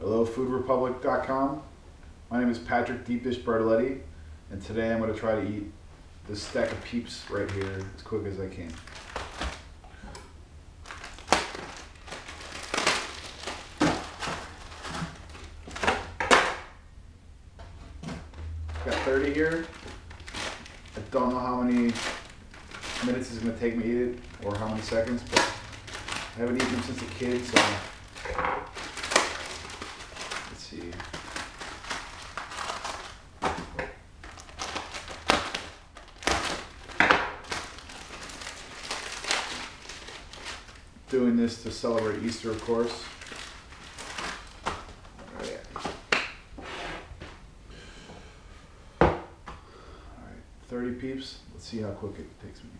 Hello, foodrepublic.com. My name is Patrick Deep Dish Bertoletti, and today I'm going to try to eat this stack of peeps right here as quick as I can. Got 30 here. I don't know how many minutes it's going to take me to eat it or how many seconds, but I haven't eaten since a kid, so see. Doing this to celebrate Easter, of course. Yeah. Alright, 30 peeps. Let's see how quick it takes me.